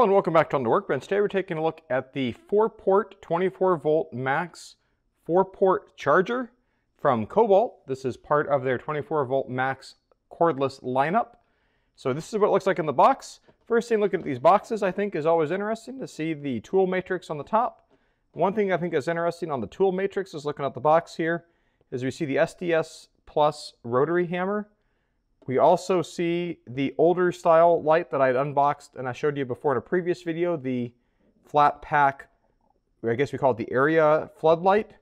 Hello and welcome back to On the Workbench. Today we're taking a look at the 4-port 24 volt max 4-port charger from Kobalt. This is part of their 24 volt max cordless lineup. So this is what it looks like in the box. First thing looking at these boxes I think is always interesting to see the tool matrix on the top. One thing I think is interesting on the tool matrix is looking at the box here is we see the SDS Plus rotary hammer we also see the older style light that I had unboxed and I showed you before in a previous video, the flat pack, I guess we call it the area floodlight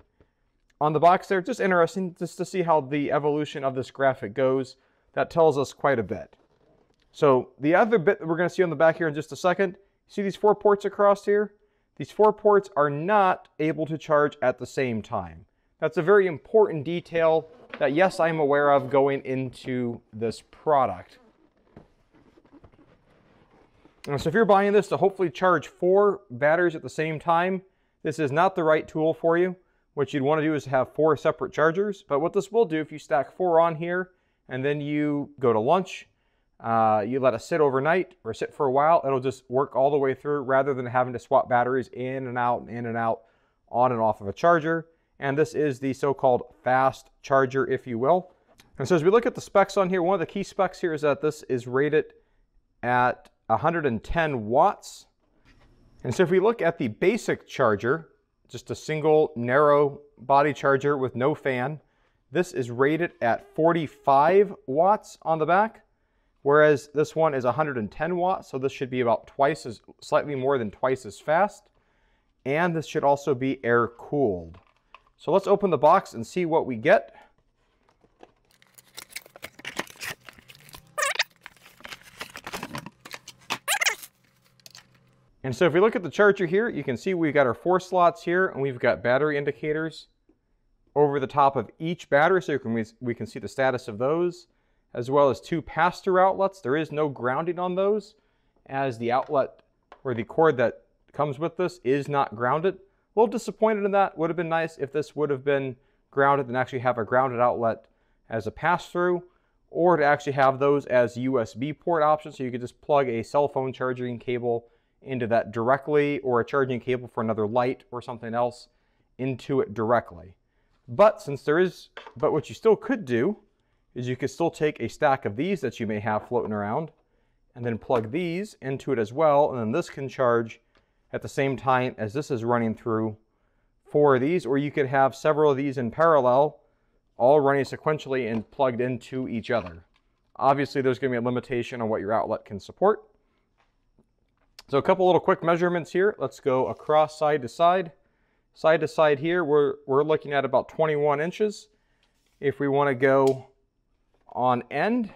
on the box there. Just interesting just to see how the evolution of this graphic goes. That tells us quite a bit. So the other bit that we're going to see on the back here in just a second, see these four ports across here? These four ports are not able to charge at the same time. That's a very important detail that yes, I'm aware of going into this product. And so if you're buying this to hopefully charge four batteries at the same time, this is not the right tool for you. What you'd want to do is have four separate chargers. But what this will do, if you stack four on here and then you go to lunch, uh, you let it sit overnight or sit for a while, it'll just work all the way through rather than having to swap batteries in and out and in and out on and off of a charger and this is the so-called fast charger, if you will. And so as we look at the specs on here, one of the key specs here is that this is rated at 110 watts. And so if we look at the basic charger, just a single narrow body charger with no fan, this is rated at 45 watts on the back, whereas this one is 110 watts, so this should be about twice as, slightly more than twice as fast. And this should also be air cooled. So let's open the box and see what we get. And so if we look at the charger here, you can see we've got our four slots here and we've got battery indicators over the top of each battery so can, we, we can see the status of those, as well as two pass-through outlets. There is no grounding on those as the outlet or the cord that comes with this is not grounded. A little disappointed in that. Would have been nice if this would have been grounded and actually have a grounded outlet as a pass-through or to actually have those as USB port options so you could just plug a cell phone charging cable into that directly or a charging cable for another light or something else into it directly. But since there is, but what you still could do is you could still take a stack of these that you may have floating around and then plug these into it as well and then this can charge at the same time as this is running through four of these, or you could have several of these in parallel, all running sequentially and plugged into each other. Obviously, there's going to be a limitation on what your outlet can support. So a couple little quick measurements here. Let's go across side to side. Side to side here, we're, we're looking at about 21 inches. If we want to go on end,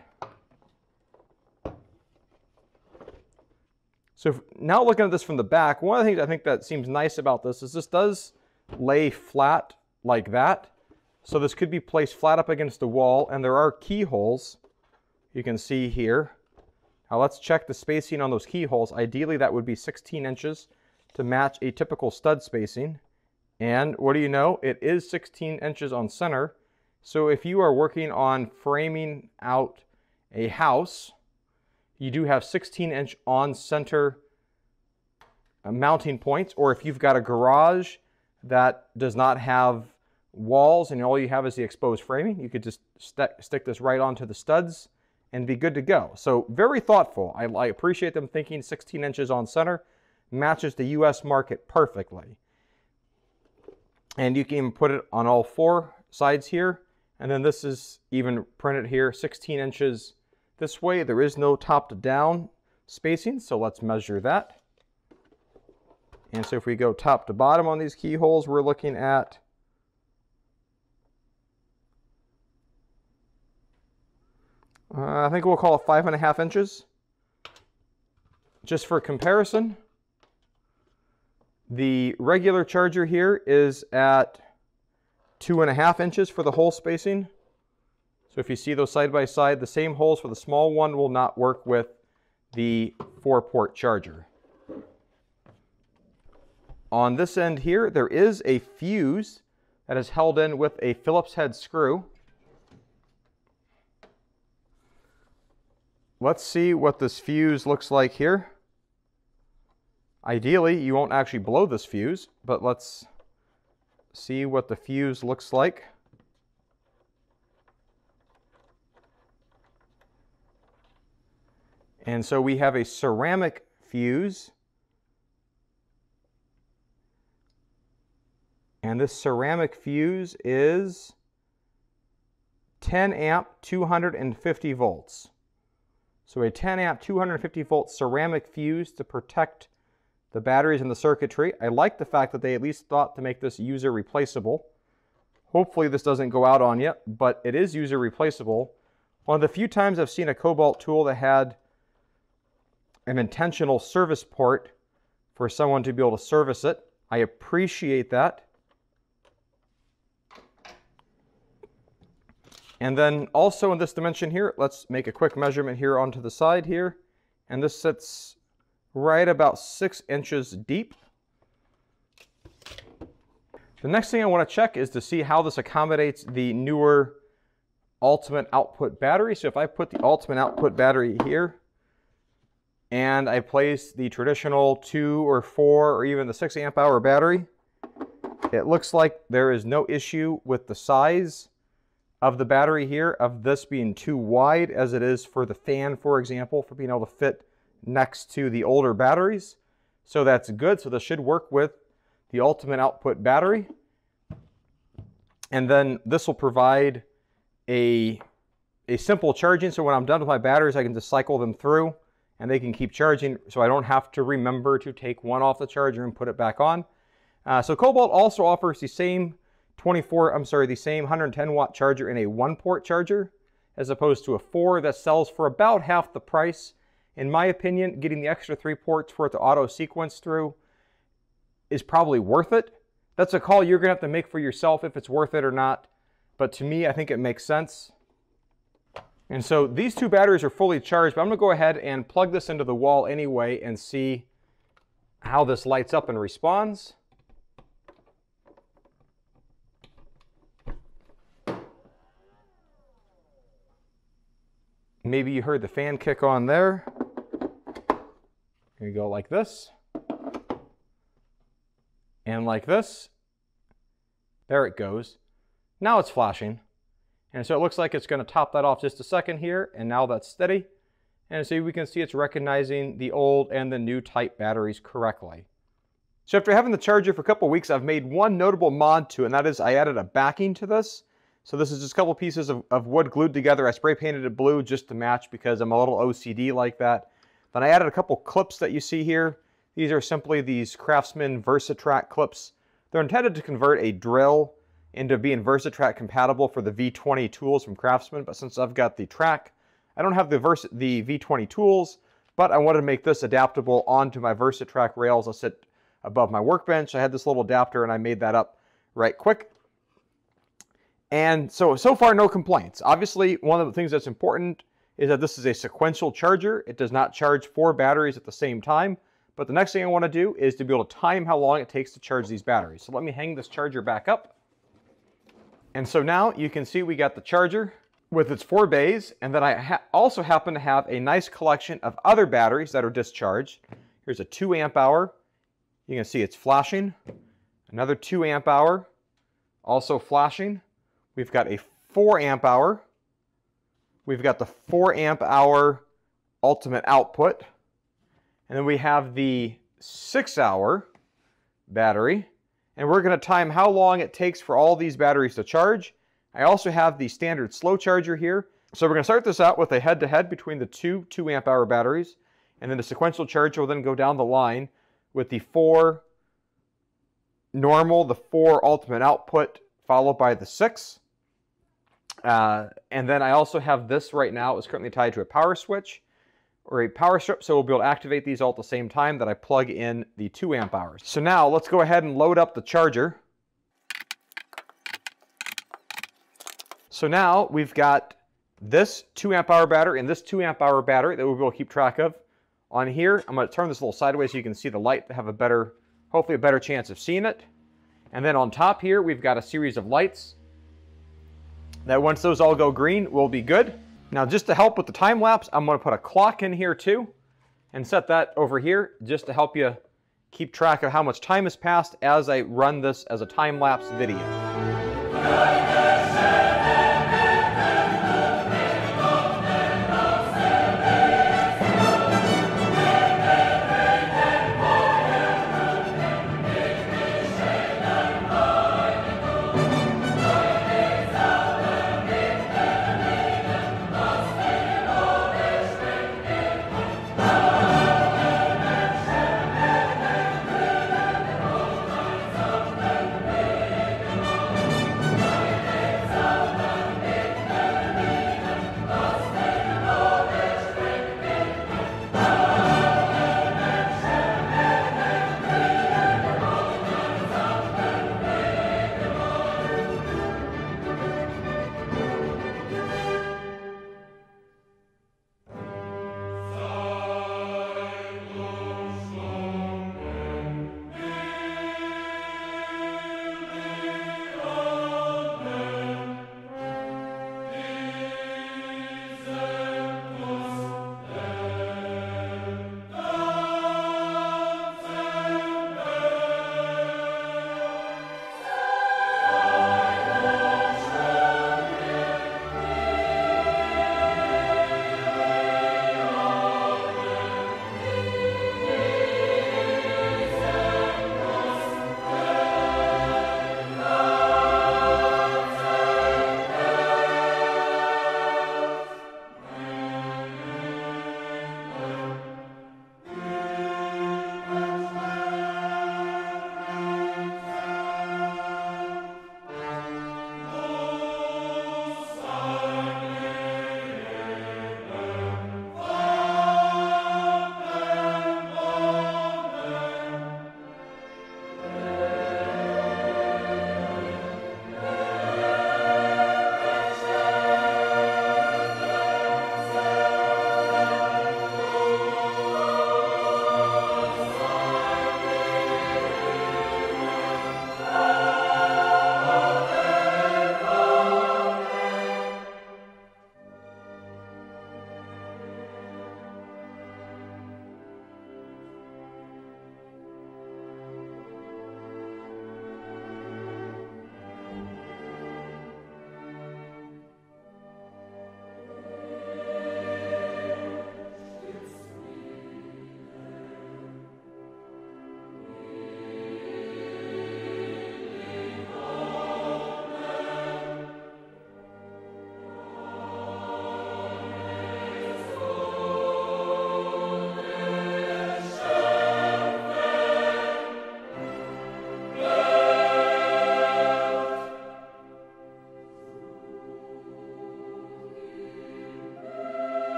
So now looking at this from the back, one of the things I think that seems nice about this is this does lay flat like that. So this could be placed flat up against the wall and there are keyholes you can see here. Now let's check the spacing on those keyholes. Ideally that would be 16 inches to match a typical stud spacing. And what do you know? It is 16 inches on center. So if you are working on framing out a house, you do have 16 inch on center uh, mounting points, or if you've got a garage that does not have walls and all you have is the exposed framing, you could just st stick this right onto the studs and be good to go. So very thoughtful. I, I appreciate them thinking 16 inches on center matches the US market perfectly. And you can even put it on all four sides here. And then this is even printed here, 16 inches this way, there is no top to down spacing, so let's measure that. And so if we go top to bottom on these keyholes, we're looking at uh, I think we'll call it five and a half inches. Just for comparison, the regular charger here is at two and a half inches for the hole spacing. So if you see those side by side, the same holes for the small one will not work with the four port charger. On this end here, there is a fuse that is held in with a Phillips head screw. Let's see what this fuse looks like here. Ideally, you won't actually blow this fuse, but let's see what the fuse looks like. And so we have a ceramic fuse. And this ceramic fuse is 10 amp, 250 volts. So a 10 amp, 250 volt ceramic fuse to protect the batteries and the circuitry. I like the fact that they at least thought to make this user replaceable. Hopefully this doesn't go out on you, but it is user replaceable. One of the few times I've seen a Kobalt tool that had an intentional service port for someone to be able to service it. I appreciate that. And then also in this dimension here, let's make a quick measurement here onto the side here. And this sits right about six inches deep. The next thing I want to check is to see how this accommodates the newer ultimate output battery. So if I put the ultimate output battery here, and I place the traditional two or four or even the six amp hour battery, it looks like there is no issue with the size of the battery here, of this being too wide as it is for the fan, for example, for being able to fit next to the older batteries. So that's good. So this should work with the ultimate output battery. And then this will provide a, a simple charging. So when I'm done with my batteries, I can just cycle them through and they can keep charging so I don't have to remember to take one off the charger and put it back on. Uh, so Kobalt also offers the same 24, I'm sorry, the same 110 watt charger in a one port charger as opposed to a four that sells for about half the price. In my opinion, getting the extra three ports for it to auto sequence through is probably worth it. That's a call you're gonna have to make for yourself if it's worth it or not. But to me, I think it makes sense. And so these two batteries are fully charged, but I'm gonna go ahead and plug this into the wall anyway and see how this lights up and responds. Maybe you heard the fan kick on there. Here you go like this. And like this. There it goes. Now it's flashing. And so it looks like it's going to top that off just a second here, and now that's steady. And so we can see it's recognizing the old and the new type batteries correctly. So after having the charger for a couple weeks, I've made one notable mod to and that is I added a backing to this. So this is just a couple pieces of, of wood glued together. I spray painted it blue just to match because I'm a little OCD like that. Then I added a couple clips that you see here. These are simply these Craftsman Versatrack clips. They're intended to convert a drill into being Versatrack compatible for the V20 tools from Craftsman, but since I've got the track, I don't have the, Vers the V20 tools, but I wanted to make this adaptable onto my Versatrack rails that sit above my workbench. I had this little adapter and I made that up right quick. And so, so far no complaints. Obviously, one of the things that's important is that this is a sequential charger. It does not charge four batteries at the same time. But the next thing I want to do is to be able to time how long it takes to charge these batteries. So let me hang this charger back up. And so now you can see we got the charger with its four bays, and then I ha also happen to have a nice collection of other batteries that are discharged. Here's a 2 amp hour. You can see it's flashing. Another 2 amp hour, also flashing. We've got a 4 amp hour. We've got the 4 amp hour ultimate output. And then we have the 6 hour battery and we're going to time how long it takes for all these batteries to charge. I also have the standard slow charger here. So we're going to start this out with a head-to-head -head between the two 2 amp hour batteries, and then the sequential charger will then go down the line with the four normal, the four ultimate output, followed by the six. Uh, and then I also have this right now. It's currently tied to a power switch or a power strip, so we'll be able to activate these all at the same time that I plug in the 2 amp hours. So now let's go ahead and load up the charger. So now we've got this 2 amp hour battery and this 2 amp hour battery that we'll be able to keep track of. On here, I'm going to turn this a little sideways so you can see the light to have a better, hopefully a better chance of seeing it. And then on top here, we've got a series of lights that once those all go green, will be good. Now just to help with the time lapse, I'm going to put a clock in here too and set that over here just to help you keep track of how much time has passed as I run this as a time-lapse video.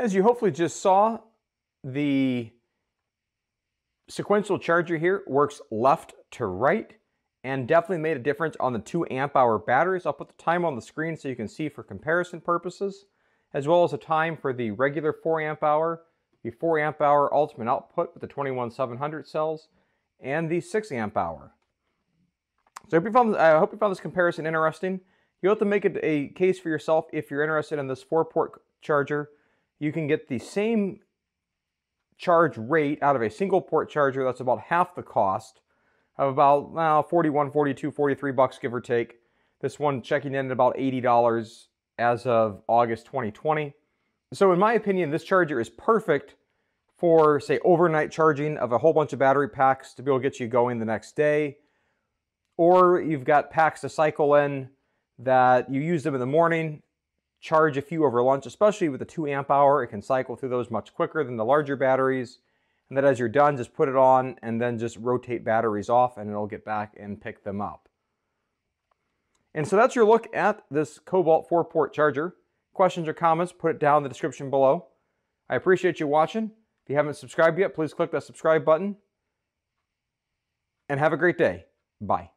As you hopefully just saw, the sequential charger here works left to right and definitely made a difference on the 2 amp hour batteries. I'll put the time on the screen so you can see for comparison purposes, as well as a time for the regular 4 amp hour, the 4 amp hour ultimate output with the 21700 cells, and the 6 amp hour. So I hope you found, I hope you found this comparison interesting. You'll have to make it a case for yourself if you're interested in this 4-port charger you can get the same charge rate out of a single port charger that's about half the cost of about well, 41, 42, 43 bucks, give or take. This one checking in at about $80 as of August 2020. So in my opinion, this charger is perfect for say overnight charging of a whole bunch of battery packs to be able to get you going the next day. Or you've got packs to cycle in that you use them in the morning charge a few over lunch, especially with the 2 amp hour. It can cycle through those much quicker than the larger batteries. And then as you're done, just put it on and then just rotate batteries off and it'll get back and pick them up. And so that's your look at this Kobalt 4-port charger. Questions or comments, put it down in the description below. I appreciate you watching. If you haven't subscribed yet, please click that subscribe button. And have a great day. Bye.